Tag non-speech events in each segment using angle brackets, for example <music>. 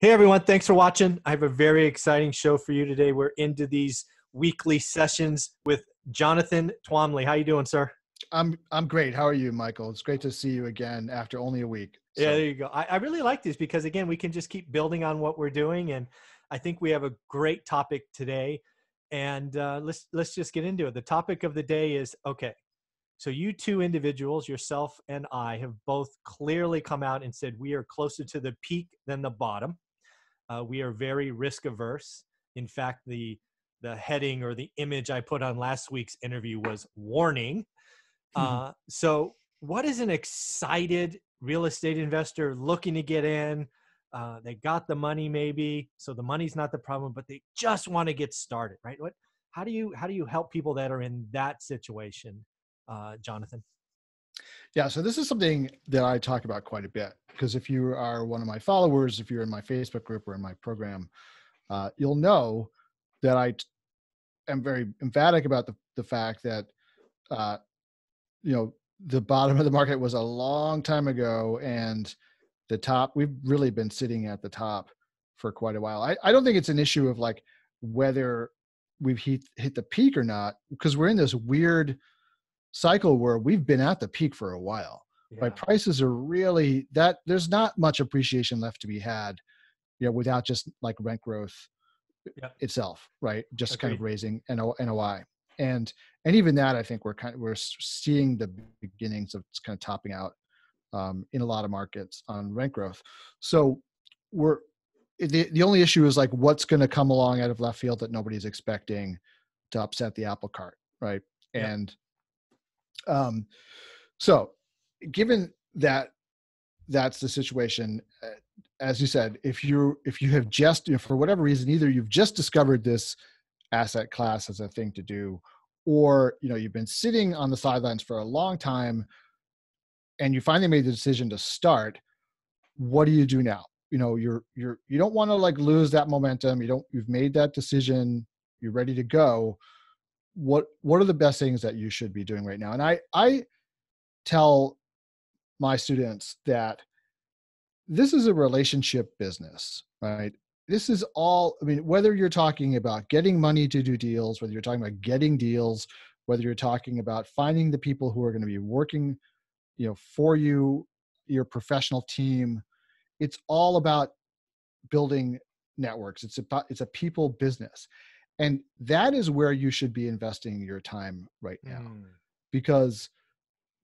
Hey everyone, thanks for watching. I have a very exciting show for you today. We're into these weekly sessions with Jonathan Twombly. How you doing, sir? I'm I'm great. How are you, Michael? It's great to see you again after only a week. So. Yeah, there you go. I, I really like these because again, we can just keep building on what we're doing, and I think we have a great topic today. And uh, let's let's just get into it. The topic of the day is okay. So you two individuals, yourself and I, have both clearly come out and said we are closer to the peak than the bottom. Uh, we are very risk averse. In fact, the the heading or the image I put on last week's interview was warning. Mm-hmm. Uh, so, what is an excited real estate investor looking to get in? Uh, they got the money, maybe, so the money's not the problem, but they just want to get started, right? What? How do you how do you help people that are in that situation, uh, Jonathan? Yeah, so this is something that I talk about quite a bit because if you are one of my followers, if you're in my Facebook group or in my program, uh, you'll know that I t- am very emphatic about the, the fact that, uh, you know, the bottom of the market was a long time ago and the top, we've really been sitting at the top for quite a while. I, I don't think it's an issue of like whether we've hit, hit the peak or not because we're in this weird cycle where we've been at the peak for a while. Yeah. Right, prices are really that there's not much appreciation left to be had, you know, without just like rent growth yeah. itself, right? Just Agreed. kind of raising NOI, and and even that I think we're kind of we're seeing the beginnings of kind of topping out um, in a lot of markets on rent growth. So we're the the only issue is like what's going to come along out of left field that nobody's expecting to upset the apple cart, right? Yeah. And um, so, given that that's the situation, uh, as you said, if you if you have just you know, for whatever reason, either you've just discovered this asset class as a thing to do, or you know you've been sitting on the sidelines for a long time, and you finally made the decision to start. What do you do now? You know you're you're you don't want to like lose that momentum. You don't. You've made that decision. You're ready to go what what are the best things that you should be doing right now? And i i tell my students that this is a relationship business right? This is all i mean whether you're talking about getting money to do deals whether you're talking about getting deals whether you're talking about finding the people who are going to be working you know for you your professional team it's all about building networks. It's about it's a people business and that is where you should be investing your time right now mm. because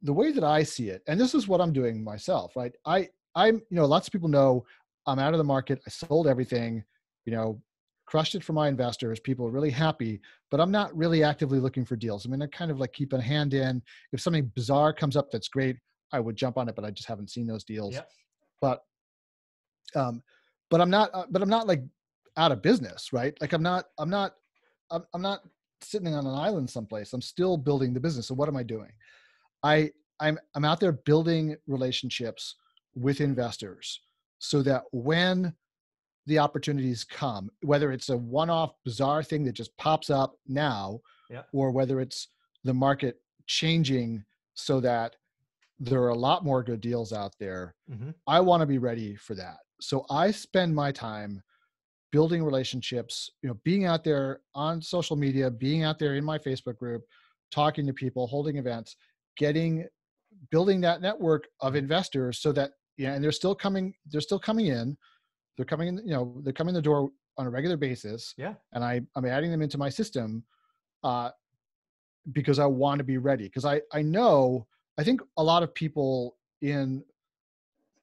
the way that i see it and this is what i'm doing myself right? I i'm you know lots of people know i'm out of the market i sold everything you know crushed it for my investors people are really happy but i'm not really actively looking for deals. I mean i kind of like keep a hand in. If something bizarre comes up that's great i would jump on it but i just haven't seen those deals. Yep. but um but i'm not uh, but i'm not like out of business right? Like i'm not i'm not I'm, I'm not sitting on an island someplace. I'm still building the business. So what am I doing? I I'm I'm out there building relationships with investors so that when the opportunities come, whether it's a one-off bizarre thing that just pops up now, yeah. or whether it's the market changing so that there are a lot more good deals out there, mm-hmm. I want to be ready for that. So I spend my time building relationships, you know, being out there on social media, being out there in my Facebook group, talking to people, holding events, getting building that network of investors so that yeah, and they're still coming, they're still coming in. They're coming in, you know, they're coming in the door on a regular basis. Yeah. And I, I'm adding them into my system uh, because I want to be ready. Because I, I know, I think a lot of people in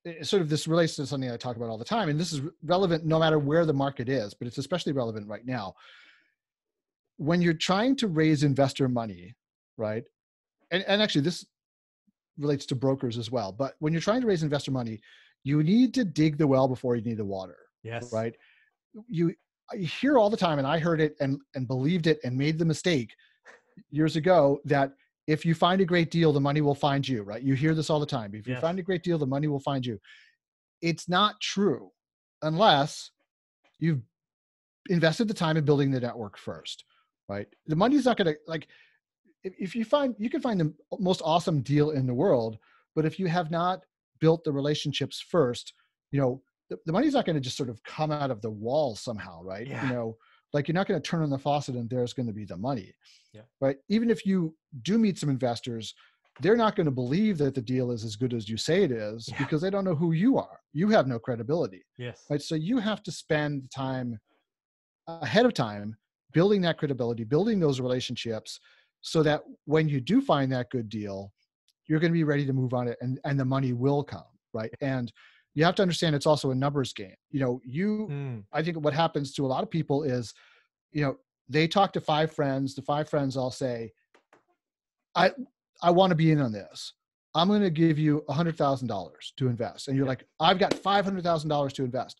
Eh, sort of this relates to something I talk about all the time, and this is relevant no matter where the market is, but it's especially relevant right now. When you're trying to raise investor money, right? And, and actually, this relates to brokers as well. But when you're trying to raise investor money, you need to dig the well before you need the water. Yes. Right. You hear all the time, and I heard it and and believed it and made the mistake years ago that if you find a great deal, the money will find you, right? You hear this all the time. If you yes. find a great deal, the money will find you. It's not true unless you've invested the time in building the network first, right? The money's not going to, like, if, if you find, you can find the most awesome deal in the world, but if you have not built the relationships first, you know, the, the money's not going to just sort of come out of the wall somehow, right? Yeah. You know, like you're not going to turn on the faucet and there's going to be the money. Yeah. Right. Even if you do meet some investors, they're not going to believe that the deal is as good as you say it is Yeah. because they don't know who you are. You have no credibility. Yes. Right. So you have to spend time ahead of time building that credibility, building those relationships so that when you do find that good deal, you're going to be ready to move on it and, and the money will come. Right. And you have to understand it's also a numbers game. You know, you Mm, I think what happens to a lot of people is, you know, they talk to five friends. The five friends all say, "I I want to be in on this. I'm going to give you a hundred thousand dollars to invest," and you're like, "I've got five hundred thousand dollars to invest."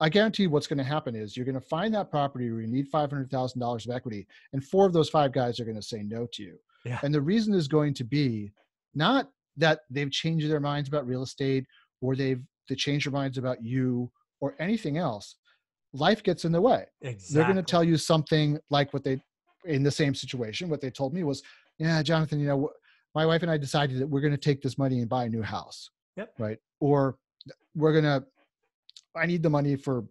I guarantee what's going to happen is you're going to find that property where you need five hundred thousand dollars of equity, and four of those five guys are going to say no to you. Yeah. And the reason is going to be not that they've changed their minds about real estate or they've they changed their minds about you or anything else. Life gets in the way exactly. they're going to tell you something like what they in the same situation what they told me was yeah jonathan you know my wife and i decided that we're going to take this money and buy a new house Yep. right or we're going to i need the money for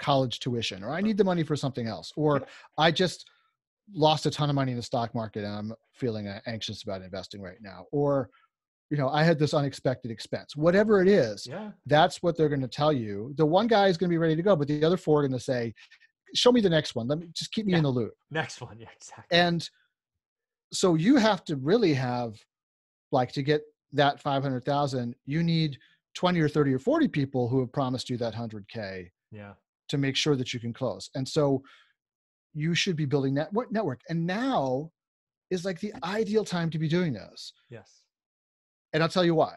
college tuition or i need the money for something else or Yep. i just lost a ton of money in the stock market and i'm feeling uh, anxious about investing right now or you know i had this unexpected expense whatever it is Yeah. that's what they're going to tell you. The one guy is going to be ready to go, but the other four are going to say, "Show me the next one. Let me just keep me in the loop." Next one. <laughs> Yeah. Exactly. And so you have to really have, like, to get that five hundred thousand, you need twenty or thirty or forty people who have promised you that hundred k yeah. to make sure that you can close. And so you should be building that network. And now is like the ideal time to be doing this. Yes. And I'll tell you why.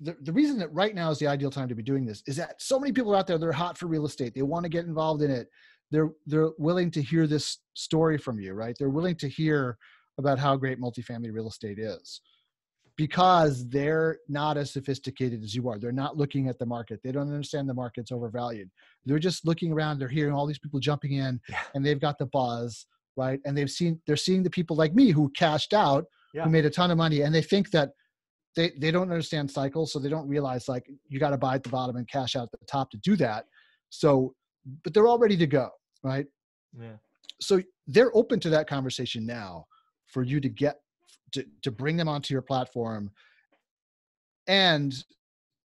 The, the reason that right now is the ideal time to be doing this is that so many people out there they're hot for real estate. They want to get involved in it. They're they're willing to hear this story from you right? They're willing to hear about how great multifamily real estate is because they're not as sophisticated as you are. They're not looking at the market. They don't understand the market's overvalued. They're just looking around. They're hearing all these people jumping in Yeah. and they've got the buzz right? And they've seen they're seeing the people like me who cashed out Yeah. who made a ton of money and they think that they, they don't understand cycles so they don't realize like you got to buy at the bottom and cash out at the top to do that so but they're all ready to go right Yeah. so they're open to that conversation now for you to get to, to bring them onto your platform and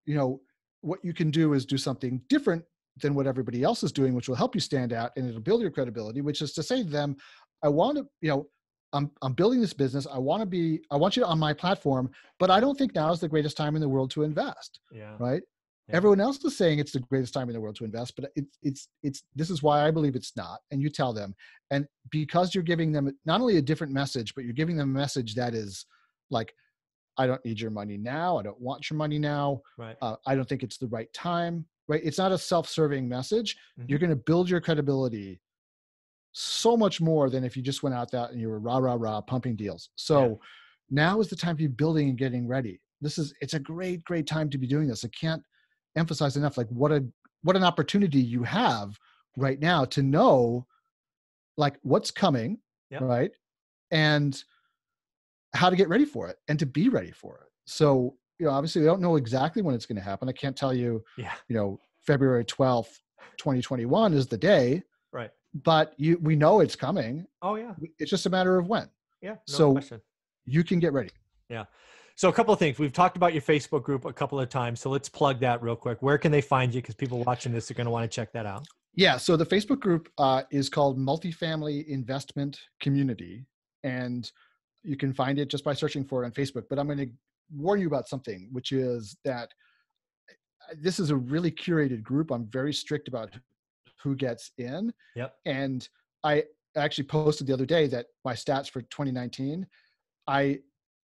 you know what you can do is do something different than what everybody else is doing which will help you stand out and it'll build your credibility which is to say to them i want to you know i'm i'm building this business i want to be i want you on my platform but i don't think now is the greatest time in the world to invest Yeah. right Yeah. everyone else is saying it's the greatest time in the world to invest but it's it's it's this is why i believe it's not and you tell them and because you're giving them not only a different message but you're giving them a message that is like i don't need your money now i don't want your money now Right. uh, i don't think it's the right time right it's not a self-serving message Mhm. you're going to build your credibility so much more than if you just went out there and you were rah rah rah pumping deals so now is the time to be building and getting ready this is it's a great great time to be doing this i can't emphasize enough like what a what an opportunity you have right now to know like what's coming Yep. right and how to get ready for it and to be ready for it so you know obviously we don't know exactly when it's going to happen i can't tell you Yeah. you know february 12th 2021 is the day. But you we know it's coming Oh yeah. it's just a matter of when Yeah. No So- question. you can get ready Yeah. So a couple of things. We've talked about your Facebook group a couple of times. So let's plug that real quick. Where can they find you? Because people watching this are going to want to check that out. Yeah, so the Facebook group uh, is called Multifamily Investment Community, and you can find it just by searching for it on Facebook. But I'm going to warn you about something, which is that uh, this is a really curated group. I'm very strict about who gets in. Yep. And I actually posted the other day that my stats for 2019, I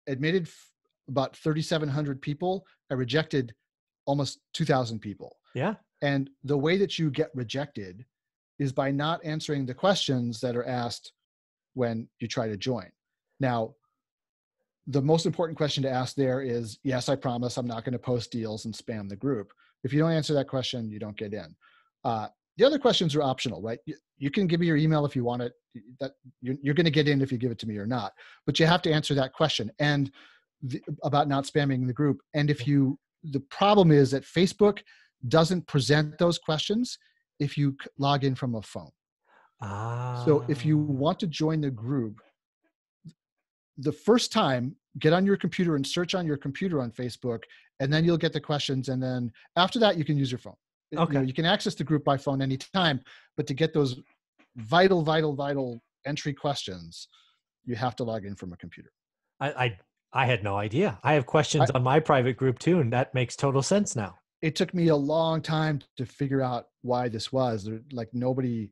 admitted f- about 3,700 people. I rejected almost 2,000 people. Yeah. And the way that you get rejected is by not answering the questions that are asked when you try to join. Now, the most important question to ask there is yes, I promise I'm not going to post deals and spam the group. If you don't answer that question, you don't get in. Uh, the other questions are optional, right? You, you can give me your email if you want it. That you're, you're going to get in if you give it to me or not. But you have to answer that question and the, about not spamming the group. And if you the problem is that Facebook doesn't present those questions if you log in from a phone. Ah. So if you want to join the group, the first time, get on your computer and search on your computer on Facebook, and then you'll get the questions. And then after that, you can use your phone. You know, Okay. You, can access the group by phone anytime, but to get those vital, vital, vital entry questions, you have to log in from a computer. I, I I had no idea. I have questions on my private group too, and that makes total sense now. It took me a long time to figure out why this was. There, like nobody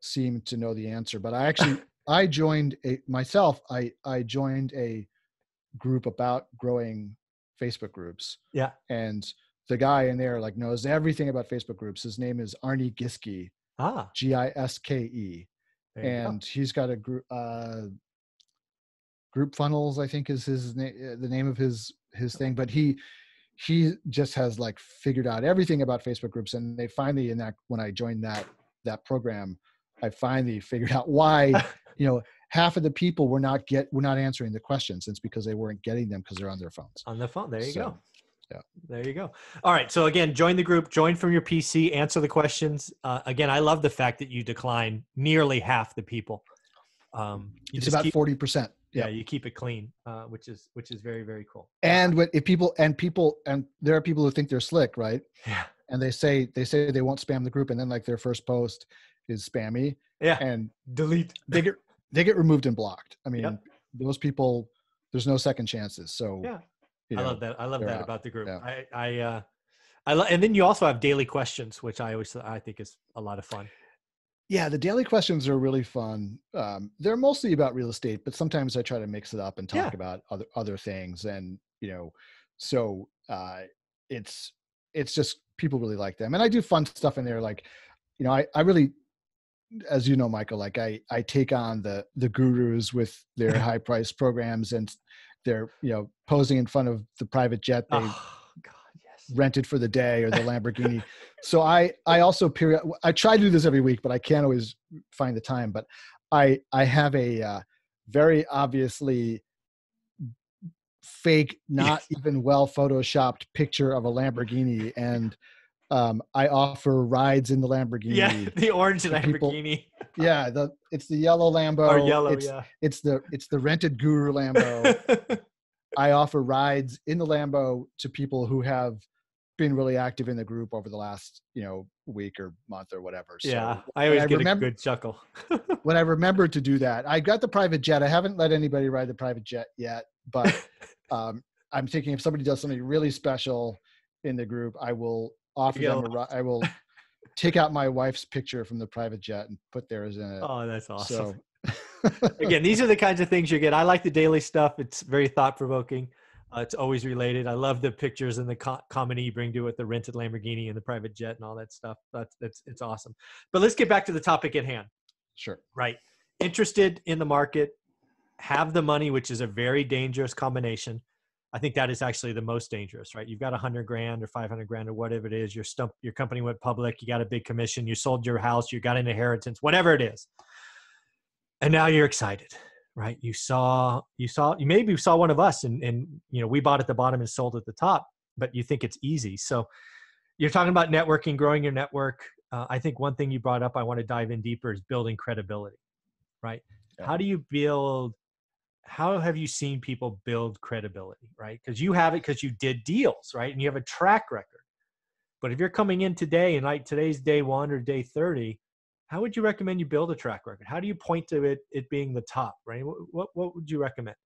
seemed to know the answer, but I actually <laughs> I joined a myself. I I joined a group about growing Facebook groups, Yeah. and the guy in there like knows everything about Facebook groups. His name is Arnie Giske, Ah. G I S K E, you go. and he's got a group. Uh, group funnels, I think, is his name. The name of his his thing, but he he just has like figured out everything about Facebook groups, and they finally in that when I joined that that program, I finally figured out why <laughs> you know half of the people were not get were not answering the questions. It's because they weren't getting them because they're on their phones. on the phone. There you go. Yeah. There you go. All right. So again, join the group, join from your PC, answer the questions. Uh, again, I love the fact that you decline nearly half the people. Um, It's about keep, forty percent. yeah, yeah. you keep it clean, uh, which is which is very very cool. And when if people and people and there are people who think they're slick, right? yeah, And they say they say they won't spam the group, and then like their first post is spammy, yeah, and delete. they get they get removed and blocked. I mean, Yep. those people, there's no second chances. So Yeah. I know, love that. I love that out. about the group. Yeah. I I uh, I lo- and then you also have daily questions, which I always I think is a lot of fun. Yeah, the daily questions are really fun. Um, they're mostly about real estate, but sometimes I try to mix it up and talk Yeah. about other other things. And you know, so uh, it's it's just people really like them, and I do fun stuff in there. Like, you know, I I really, as you know, Michael, like I I take on the the gurus with their <laughs> high price programs and they're you know posing in front of the private jet they Oh God, yes. rented for the day or the Lamborghini. <laughs> so I I also period I try to do this every week, but I can't always find the time. But I I have a uh, very obviously fake, not even well photoshopped picture of a Lamborghini, and um, I offer rides in the Lamborghini. Yeah, <laughs> the orange the people- Lamborghini <laughs> Yeah, the it's the yellow Lambo. or yellow. It's yeah. it's the it's the rented Guru Lambo. <laughs> I offer rides in the Lambo to people who have been really active in the group over the last, you know, week or month or whatever. So yeah, I always I get remember- a good chuckle. when I remember to do that, I got the private jet. I haven't let anybody ride the private jet yet, but um, I'm thinking if somebody does something really special in the group, I will offer them a. I will <laughs> take out my wife's picture from the private jet and put theirs in it. oh, that's awesome. So <laughs> Again, these are the kinds of things you get. I like the daily stuff. It's very thought provoking. Uh, it's always related. I love the pictures and the co- comedy you bring to it, the rented Lamborghini and the private jet and all that stuff. That's that's it's awesome. But let's get back to the topic at hand. sure. Right. Interested in the market, have the money, which is a very dangerous combination. I think that is actually the most dangerous, right? You've got a hundred grand or 500 grand or whatever it is. Your stump, your company went public. You got a big commission. You sold your house. You got an inheritance, whatever it is. And now you're excited, right? You saw, you saw, you maybe saw one of us and, and, you know, we bought at the bottom and sold at the top, but you think it's easy. So you're talking about networking, growing your network. Uh, I think one thing you brought up, I want to dive in deeper is building credibility, right? Yeah. How do you build? How have you seen people build credibility, right? Because you have it because you did deals, right? And you have a track record. But if you're coming in today and like today's day one or day 30, how would you recommend you build a track record? How do you point to it, it being the top, right? What, what, would you recommend?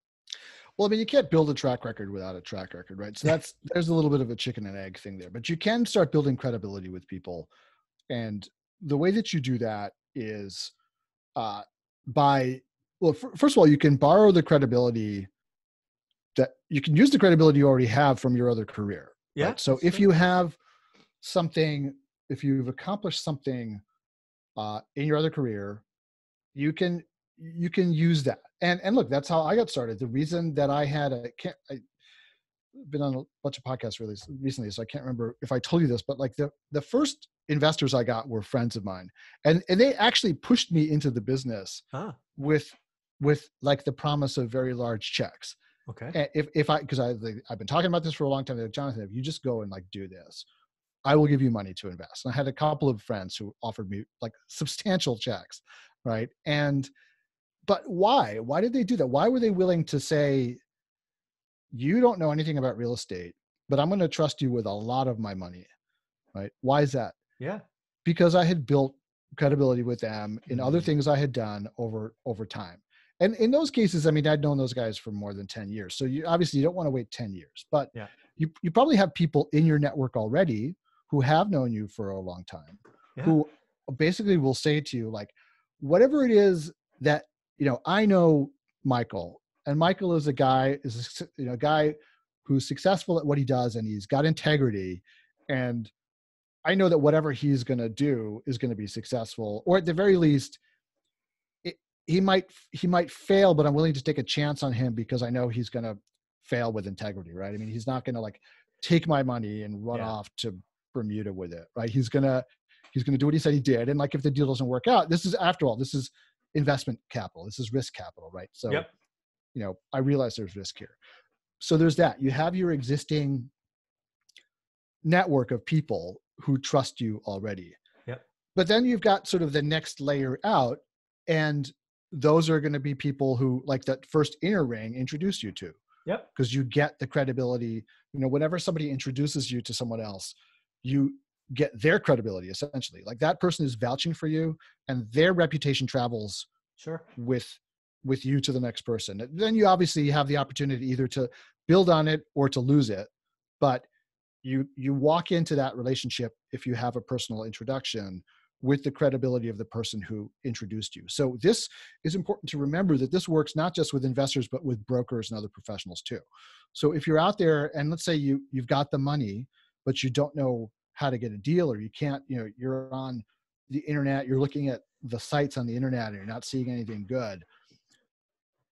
Well, I mean, you can't build a track record without a track record, right? So that's there's a little bit of a chicken and egg thing there, but you can start building credibility with people, and the way that you do that is uh, by well, first of all, you can borrow the credibility that you can use the credibility you already have from your other career. Yeah. right? So if you have something, if you've accomplished something uh, in your other career, you can you can use that. And and look, that's how I got started. The reason that I had a can't I been on a bunch of podcasts really recently, so I can't remember if I told you this, but like the the first investors I got were friends of mine, and and they actually pushed me into the business Ah, with with like the promise of very large checks Okay. And if if I because I I've been talking about this for a long time, like, Jonathan, if you just go and like do this, I will give you money to invest. And I had a couple of friends who offered me like substantial checks, right? And but why? Why did they do that? Why were they willing to say, you don't know anything about real estate, but I'm going to trust you with a lot of my money, right? Why is that? Yeah. Because I had built credibility with them in other Mhm. things I had done over over time. And in those cases, I mean, I'd known those guys for more than 10 years. So you obviously you don't want to wait 10 years, but Yeah. you, you probably have people in your network already who have known you for a long time, Yeah. who basically will say to you, like, whatever it is that, you know, I know Michael, and Michael is a guy, is a, you know, a guy who's successful at what he does and he's got integrity. And I know that whatever he's going to do is going to be successful, or at the very least, he might he might fail, but I'm willing to take a chance on him because I know he's going to fail with integrity, right? I mean, he's not going to like take my money and run Yeah. off to Bermuda with it, right? He's gonna he's gonna do what he said he did, and like if the deal doesn't work out, this is after all, this is investment capital, this is risk capital, right? So Yep. you know, I realize there's risk here. So there's that. You have your existing network of people who trust you already. Yep. But then you've got sort of the next layer out, and those are going to be people who, like that first inner ring, introduce you to Yep. because you get the credibility. You know, whenever somebody introduces you to someone else, you get their credibility essentially. Like that person is vouching for you, and their reputation travels Sure. with with you to the next person then you obviously have the opportunity either to build on it or to lose it but you you walk into that relationship if you have a personal introduction with the credibility of the person who introduced you. So this is important to remember that this works not just with investors but with brokers and other professionals too. So if you're out there and let's say you you've got the money but you don't know how to get a deal or you can't you know you're on the internet you're looking at the sites on the internet and you're not seeing anything good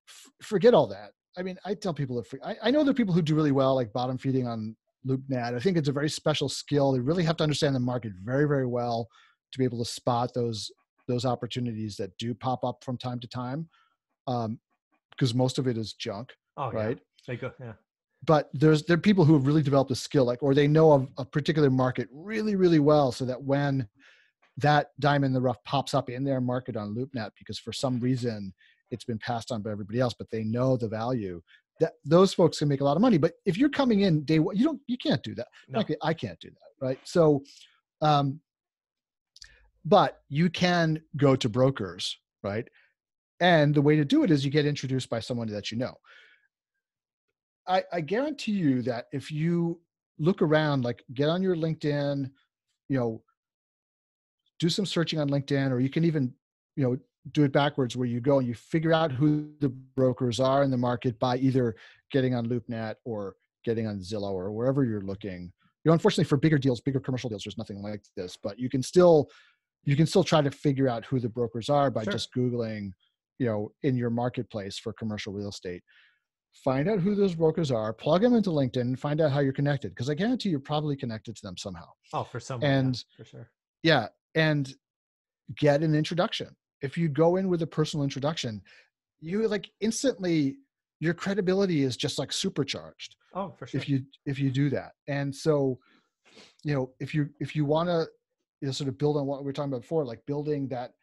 f- forget all that. I mean i tell people fr- I, I know there are people who do really well like bottom feeding on loopnet. I think it's a very special skill. They really have to understand the market very very well to be able to spot those those opportunities that do pop up from time to time um because most of it is junk Oh, yeah. right They go. Yeah. but there's there are people who have really developed a skill like or they know of a particular market really really well so that when that diamond in the rough pops up in their market on loopnet because for some reason it's been passed on by everybody else but they know the value that those folks can make a lot of money but if you're coming in day one you don't you can't do that No. Frankly, i can't do that right so um but you can go to brokers right and the way to do it is you get introduced by someone that you know I, I guarantee you that if you look around, like get on your LinkedIn, you know, do some searching on LinkedIn, or you can even, you know, do it backwards where you go and you figure out who the brokers are in the market by either getting on LoopNet or getting on Zillow or wherever you're looking. You know, unfortunately for bigger deals, bigger commercial deals, there's nothing like this, but you can still you can still try to figure out who the brokers are by Sure. just Googling, you know, in your marketplace for commercial real estate find out who those brokers are, plug them into LinkedIn, and find out how you're connected. Because I guarantee you're probably connected to them somehow. Oh, for some. And- for sure. Yeah, and get an introduction. If you go in with a personal introduction, you like instantly your credibility is just like supercharged Oh, for sure. if you if you do that. And so, you know, if you if you want to you know, sort of build on what we were talking about before, like building that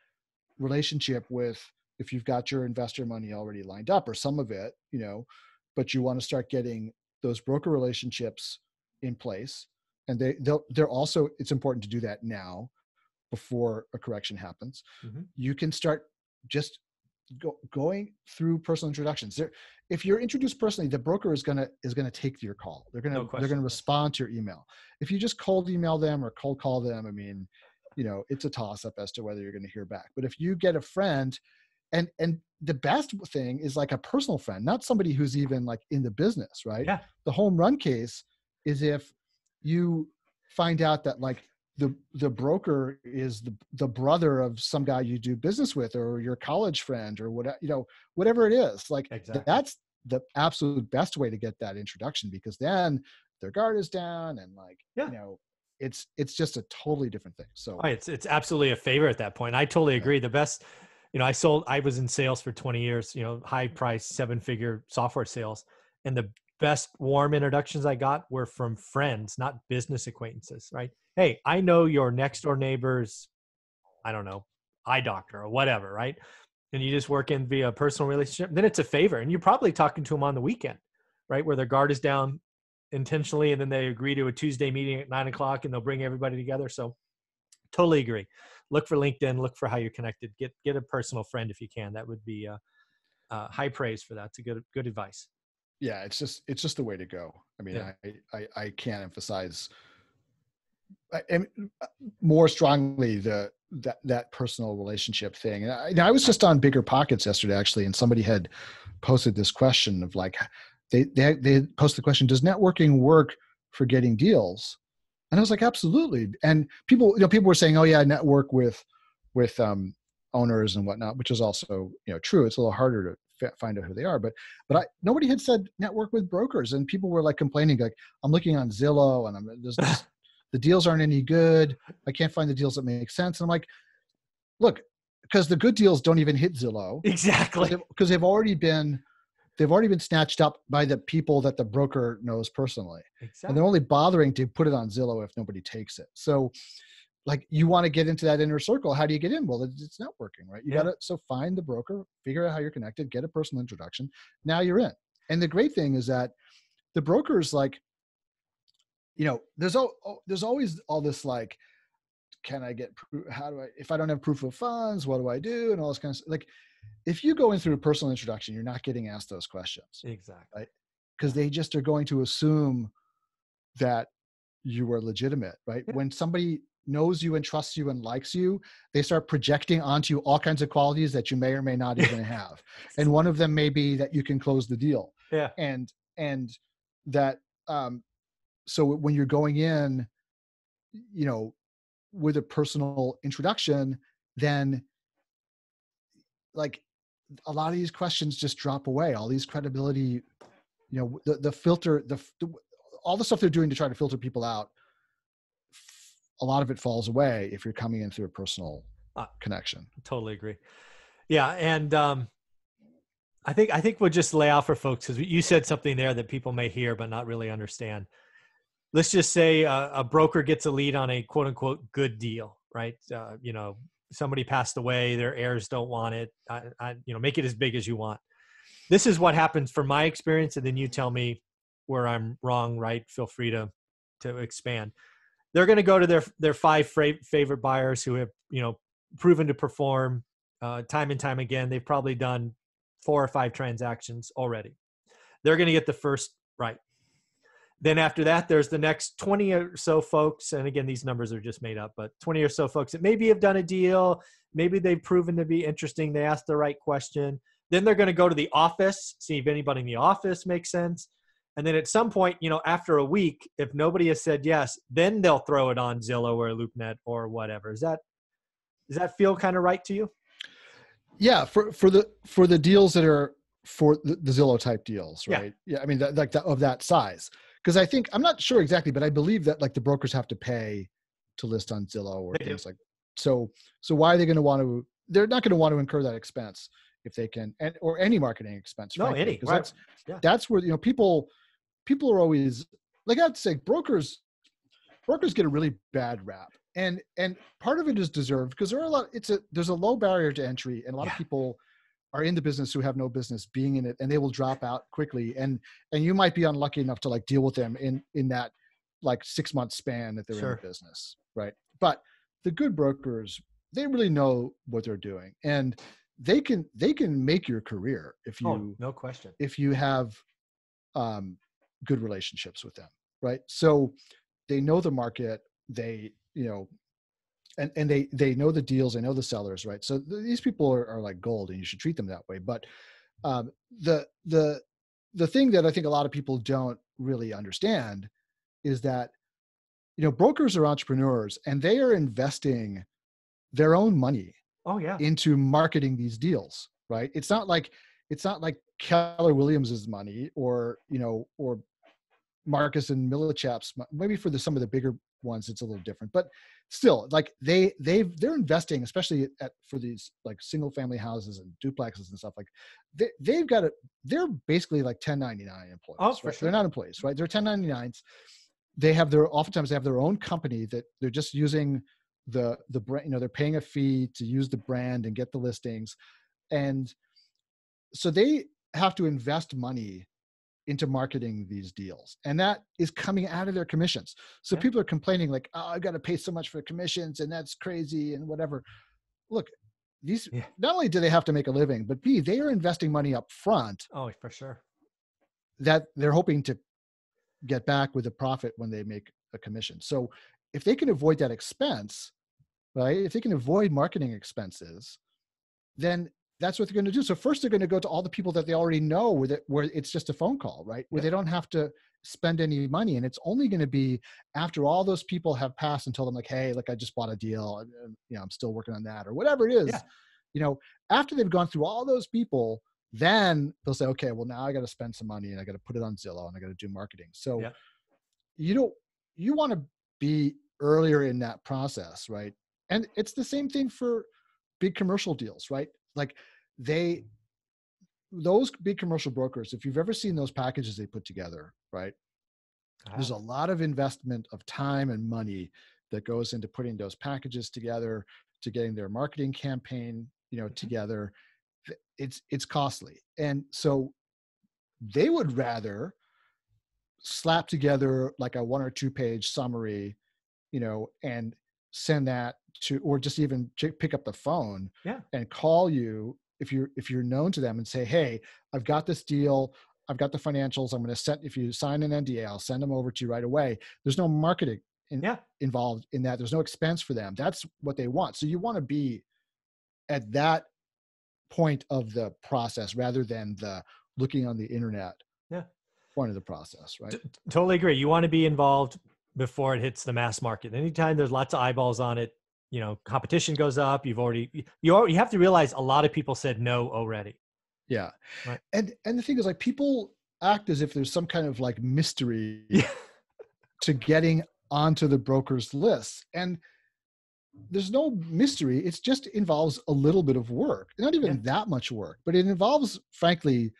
relationship with if you've got your investor money already lined up or some of it, you know, but you want to start getting those broker relationships in place. And they they'll they're also it's important to do that now before a correction happens. Mhm. You can start just go, going through personal introductions. There, if you're introduced personally, the broker is gonna is gonna take your call. They're gonna No they're gonna respond to your email. If you just cold email them or cold call them, I mean, you know, it's a toss up as to whether you're gonna hear back. But if you get a friend, and and the best thing is like a personal friend, not somebody who's even like in the business, right? Yeah. The home run case is if you find out that like the the broker is the the brother of some guy you do business with or your college friend or what you know whatever it is like Exactly. that's the absolute best way to get that introduction because then their guard is down and like Yeah. you know it's it's just a totally different thing so Oh, it's it's absolutely a favor at that point. I totally Yeah. agree. The best, you know, I sold. I was in sales for 20 years. You know, high price, seven figure software sales, and the best warm introductions I got were from friends, not business acquaintances, right? Hey, I know your next door neighbor's, I don't know, eye doctor or whatever, right? And you just work in via personal relationship, then it's a favor. And you're probably talking to them on the weekend, right? Where their guard is down intentionally and then they agree to a Tuesday meeting at nine o'clock and they'll bring everybody together. So totally agree. Look for LinkedIn, look for how you're connected. Get get a personal friend if you can. That would be uh, uh, high praise for that. It's a good good advice yeah it's just it's just the way to go i mean yeah. I, I i can't emphasize more strongly the that that personal relationship thing. And I, I was just on bigger pockets yesterday actually and somebody had posted this question of like they they they posted the question does networking work for getting deals? And i was like absolutely. And people you know people were saying oh yeah network with with um owners and whatnot which is also you know true. It's a little harder to find out who they are. But but I nobody had said network with brokers, and people were like complaining, like I'm looking on Zillow, and I'm just, the deals aren't any good. I can't find the deals that make sense. And I'm like, look, because the good deals don't even hit Zillow exactly because they've already been they've already been snatched up by the people that the broker knows personally, exactly. and they're only bothering to put it on Zillow if nobody takes it. So like you want to get into that inner circle how do you get in well it's networking right you yeah. gotta so find the broker figure out how you're connected get a personal introduction now you're in and the great thing is that the brokers like you know there's all there's always all this like can i get how do i if i don't have proof of funds what do i do and all this kind of stuff like if you go in through a personal introduction you're not getting asked those questions exactly right because they just are going to assume that you are legitimate right yeah. when somebody knows you and trusts you and likes you, they start projecting onto you all kinds of qualities that you may or may not <laughs> even have. and one of them may be that you can close the deal. Yeah. And and that um so when you're going in, you know, with a personal introduction, then like a lot of these questions just drop away. All these credibility, you know, the the filter, the, the all the stuff they're doing to try to filter people out a lot of it falls away if you're coming in through a personal uh, connection. Totally agree. Yeah, and um, I think I think we'll just lay out for folks because you said something there that people may hear but not really understand. Let's just say a, a broker gets a lead on a quote unquote good deal, right? Uh, you know, somebody passed away, their heirs don't want it. I, I, you know, make it as big as you want. This is what happens from my experience, and then you tell me where I'm wrong. Right? Feel free to to expand they're going to go to their their five favorite buyers who have you know proven to perform uh, time and time again. They've probably done four or five transactions already. They're going to get the first right. Then after that, there's the next 20 or so folks, and again, these numbers are just made up, but 20 or so folks that maybe have done a deal, maybe they've proven to be interesting. They asked the right question. Then they're going to go to the office, see if anybody in the office makes sense. And then at some point, you know, after a week, if nobody has said yes, then they'll throw it on Zillow or LoopNet or whatever. Is that does that feel kind of right to you? Yeah, for for the for the deals that are for the, the Zillow type deals, right? Yeah, yeah I mean, that, like that, of that size. Because I think I'm not sure exactly, but I believe that like the brokers have to pay to list on Zillow or they things do. like. So so why are they going to want to? They're not going to want to incur that expense if they can, and or any marketing expense. No, frankly, any. Right. That's yeah. that's where you know people people are always like I'd say brokers brokers get a really bad rap. And and part of it is deserved because there are a lot it's a there's a low barrier to entry and a lot yeah. of people are in the business who have no business being in it and they will drop out quickly and and you might be unlucky enough to like deal with them in in that like 6 month span that they're sure. in the business, right? But the good brokers they really know what they're doing and they can they can make your career if oh, you oh, no question if you have um good relationships with them right so they know the market they you know and and they they know the deals they know the sellers right? So th- these people are, are like gold and you should treat them that way. But um, the the the thing that i think a lot of people don't really understand is that you know brokers are entrepreneurs and they are investing their own money oh yeah. into marketing these deals right? It's not like it's not like keller williams's money or you know or Marcus and Millichap's, maybe for the, some of the bigger ones it's a little different but still like they they've they're investing especially at for these like single family houses and duplexes and stuff like they, they've got it they're basically like 1099 employees Oh, for right? sure. they're not employees right they're 1099s they have their oftentimes they have their own company that they're just using the the brand you know they're paying a fee to use the brand and get the listings and so they have to invest money into marketing these deals and that is coming out of their commissions so Yeah. people are complaining like oh i got to pay so much for commissions and that's crazy and whatever look these Yeah. not only do they have to make a living but b they are investing money up front Oh, for sure. that they're hoping to get back with a profit when they make a commission. So if they can avoid that expense, right? If they can avoid marketing expenses, then that's what they're going to do. So first they're going to go to all the people that they already know where, it, where it's just a phone call, right? Where Yeah. they don't have to spend any money. And it's only going to be after all those people have passed and told them like, Hey, look, I just bought a deal. and, and, You know, I'm still working on that or whatever it is. Yeah. You know, after they've gone through all those people, then they'll say, okay, well now I got to spend some money and I got to put it on Zillow and I got to do marketing. So Yeah. you don't you want to be earlier in that process, right? And it's the same thing for big commercial deals, right? Like they those big commercial brokers, if you've ever seen those packages they put together, right? There's a lot of investment of time and money that goes into putting those packages together, to getting their marketing campaign, you know, Mhm. together. It's it's costly, and so they would rather slap together like a one or two page summary, you know, and send that to, or just even pick up the phone Yeah. and call you if you're if you're known to them and say, hey, I've got this deal. I've got the financials. I'm going to send, if you sign an NDA, I'll send them over to you right away. There's no marketing in, Yeah. involved in that. There's no expense for them. That's what they want. So you want to be at that point of the process rather than the looking on the internet Yeah. point of the process, right? T- totally agree. You want to be involved before it hits the mass market. Anytime there's lots of eyeballs on it, you know, competition goes up. You've already you- you you have to realize a lot of people said no already. Yeah. Right. And and the thing is like people act as if there's some kind of like mystery <laughs> Yeah. to getting onto the broker's list. And there's no mystery. It just involves a little bit of work. Not even Yeah. that much work, but it involves, frankly,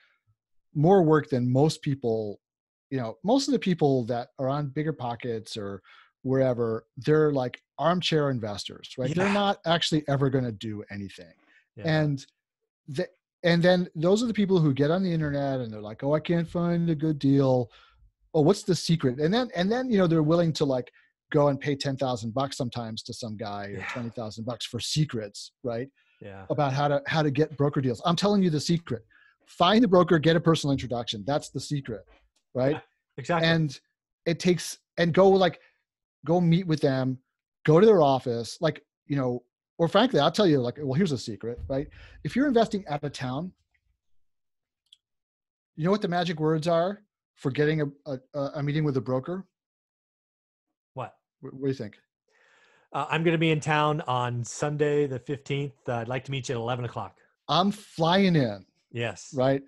more work than most people, you know, most of the people that are on bigger pockets or wherever, they're like armchair investors, right? They're not actually ever going to do anything Yeah. and the, and then those are the people who get on the internet and they're like oh i can't find a good deal oh what's the secret and then and then you know they're willing to like go and pay 10,000 bucks sometimes to some guy or Yeah. 20,000 bucks for secrets right yeah. about how to how to get broker deals i'm telling you the secret find the broker get a personal introduction that's the secret right Yeah, Exactly. and it takes and go like go meet with them go to their office like you know or frankly i'll tell you like well here's a secret right if you're investing out of town you know what the magic words are for getting a, a, a meeting with a broker what? what, what do you think Uh, I'm going to be in town on Sunday the 15th. Uh, I'd like to meet you at 11 o'clock. i'm flying in Yes. right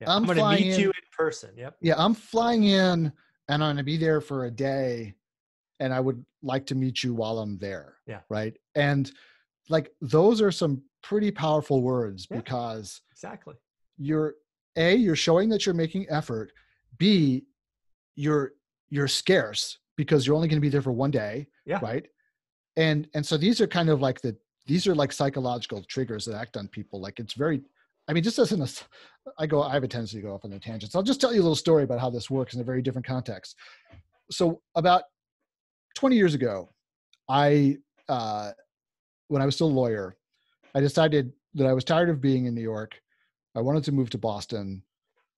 Yeah. I'm, I'm going to meet in- you in person. Yep. yeah i'm flying in and i'm going to be there for a day and i would like to meet you while i'm there Yeah. right and like those are some pretty powerful words Yeah. because Exactly. you're a you're showing that you're making effort b you're you're scarce because you're only going to be there for one day Yeah. right and and so these are kind of like the these are like psychological triggers that act on people like it's very i mean just as an i go i have a tendency to go off on a tangent. So i'll just tell you a little story about how this works in a very different context. So about 20 years ago i uh when i was still a lawyer i decided that i was tired of being in new york. I wanted to move to boston.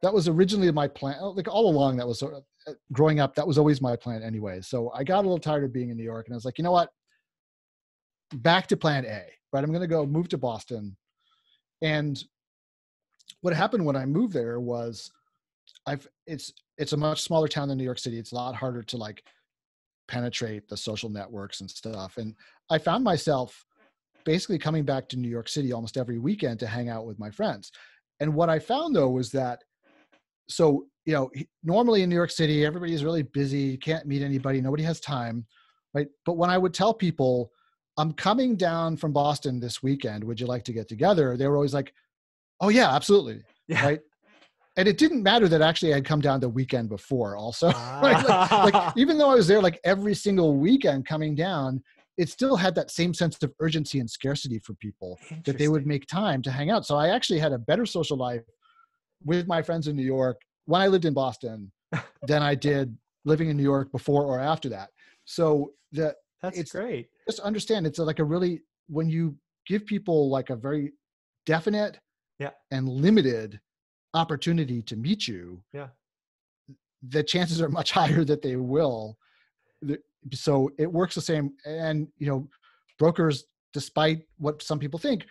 That was originally my plan like all along that was sort of uh, growing up that was always my plan anyway. So i got a little tired of being in new york and i was like you know what? Back to plan a right? I'm going to go move to boston. And what happened when i moved there was i've it's it's a much smaller town than new york city it's a lot harder to like penetrate the social networks and stuff and i found myself basically coming back to new york city almost every weekend to hang out with my friends and what i found though was that so you know, normally in New York City, everybody is really busy, you can't meet anybody, nobody has time, right? But when I would tell people, I'm coming down from Boston this weekend, would you like to get together? They were always like, oh, yeah, absolutely. Yeah. Right. And it didn't matter that actually I'd come down the weekend before, also. right? <laughs> like, like, ah. even though I was there like every single weekend coming down, it still had that same sense of urgency and scarcity for people that they would make time to hang out. So I actually had a better social life with my friends in New York when I lived in Boston <laughs> than I did living in New York before or after that. So that that's it's great. Just understand it's like a really when you give people like a very definite yeah. and limited opportunity to meet you, yeah, the chances are much <laughs> higher that they will. So it works the same and you know brokers despite what some people think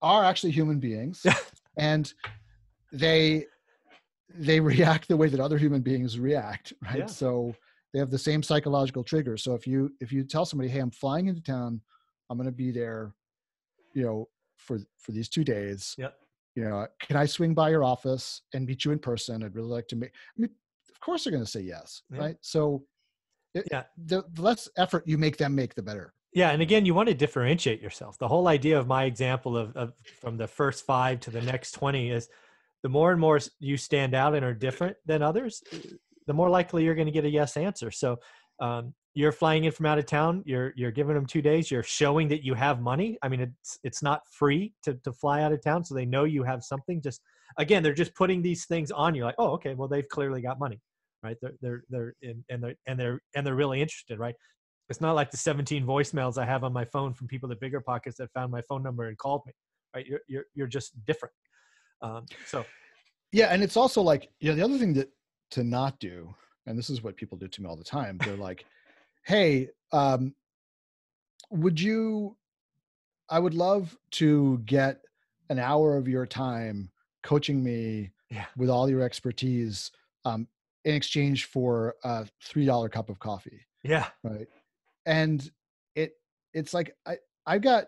are actually human beings <laughs> and they they react the way that other human beings react right? Yeah. so they have the same psychological triggers so if you if you tell somebody hey i'm flying into town. I'm going to be there you know for for these two days yeah you know can i swing by your office and meet you in person? I'd really like to meet i mean of course they're going to say yes yeah. right? So yeah. the, the less effort you make them make the better. Yeah and again you want to differentiate yourself. The whole idea of my example of, of from the first five to the next 20 is the more and more you stand out and are different than others the more likely you're going to get a yes answer. So um, you're flying in from out of town you're you're giving them two days you're showing that you have money i mean it's it's not free to, to fly out of town so they know you have something just again they're just putting these things on you like oh okay well they've clearly got money right? They're they're they're in, and they're and they're and they're really interested, right? It's not like the 17 voicemails I have on my phone from people at Bigger Pockets that found my phone number and called me, right? You're you're you're just different. Um, so, yeah, and it's also like you know the other thing that to not do, and this is what people do to me all the time. They're like, "Hey, um, would you? I would love to get an hour of your time coaching me yeah. with all your expertise um, in exchange for a three dollar cup of coffee. Yeah. Right. And it it's like I I've got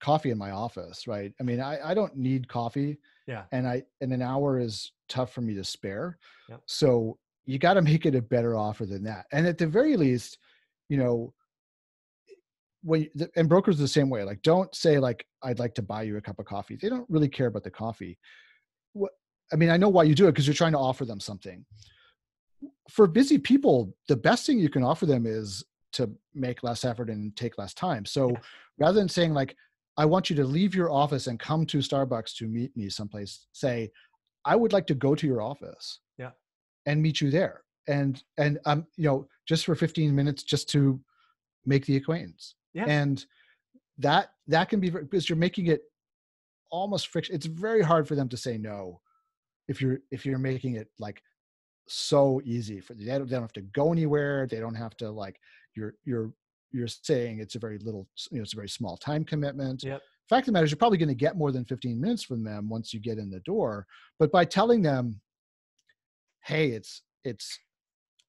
coffee in my office, right? I mean, I, I don't need coffee. Yeah. And I and an hour is tough for me to spare. Yep. So you got to make it a better offer than that. And at the very least, you know, when and brokers the same way. Like, don't say like I'd like to buy you a cup of coffee. They don't really care about the coffee. What I mean, I know why you do it because you're trying to offer them something. For busy people, the best thing you can offer them is to make less effort and take less time. So rather than saying like, I want you to leave your office and come to Starbucks to meet me someplace, say, I would like to go to your office. Yeah. And meet you there. And and um, you know, just for 15 minutes just to make the acquaintance. Yeah. And that that can be because you're making it almost friction. It's very hard for them to say no if you're if you're making it like so easy for they don't, they don't have to go anywhere they don't have to like you're you're you're saying it's a very little you know it's a very small time commitment yep. fact of the matter is you're probably going to get more than 15 minutes from them once you get in the door but by telling them hey it's it's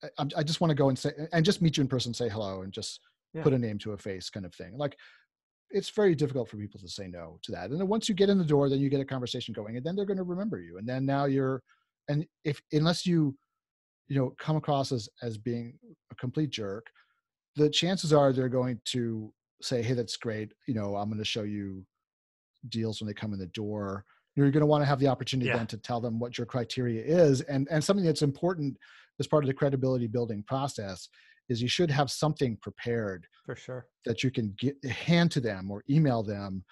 i, I just want to go and say and just meet you in person say hello and just yeah. put a name to a face kind of thing like it's very difficult for people to say no to that. And then once you get in the door, then you get a conversation going, and then they're going to remember you. And then now you're, and if unless you, you know, come across as as being a complete jerk, the chances are they're going to say, "Hey, that's great. You know, I'm going to show you deals when they come in the door." You're going to want to have the opportunity yeah. then to tell them what your criteria is, and and something that's important as part of the credibility building process is you should have something prepared for sure. that you can get hand to them or email them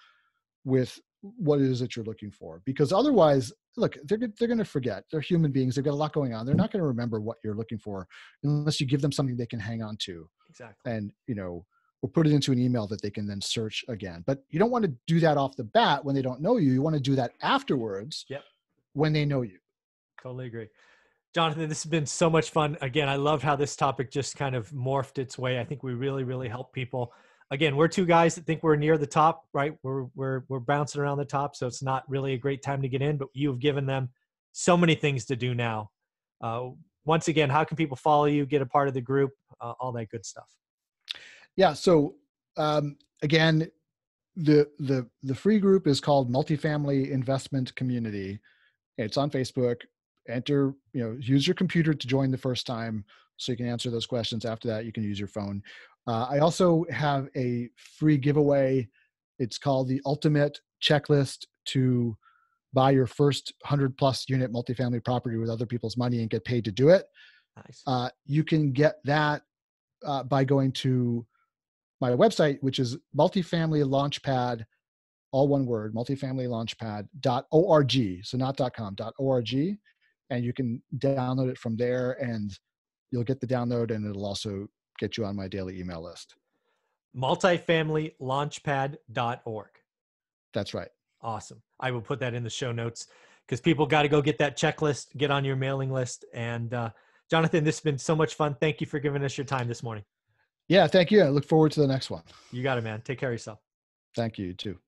with what it is that you're looking for because otherwise look they're, they're going to forget. They're human beings. They've got a lot going on. They're not going to remember what you're looking for unless you give them something they can hang on to. Exactly. And you know or put it into an email that they can then search again but you don't want to do that off the bat when they don't know you you want to do that afterwards yep. when they know you totally agree Jonathan, this has been so much fun. Again, I love how this topic just kind of morphed its way. I think we really, really help people. Again, we're two guys that think we're near the top, right? We're we're we're bouncing around the top, so it's not really a great time to get in. But you've given them so many things to do now. Uh, once again, how can people follow you, get a part of the group, uh, all that good stuff? Yeah. So um, again, the the the free group is called Multifamily Investment Community. It's on Facebook enter, you know, use your computer to join the first time so you can answer those questions. After that, you can use your phone. Uh, I also have a free giveaway. It's called the Ultimate Checklist to buy your first 100 plus unit multifamily property with other people's money and get paid to do it. Nice. Uh, you can get that uh, by going to my website, which is multifamily launchpad, all one word, multifamilylaunchpad.org. So not .com, .org. And you can download it from there and you'll get the download and it'll also get you on my daily email list. Multifamilylaunchpad.org. That's right. Awesome. I will put that in the show notes because people got to go get that checklist, get on your mailing list. And uh, Jonathan, this has been so much fun. Thank you for giving us your time this morning. Yeah, thank you. I look forward to the next one. You got it, man. Take care of yourself. Thank you, too.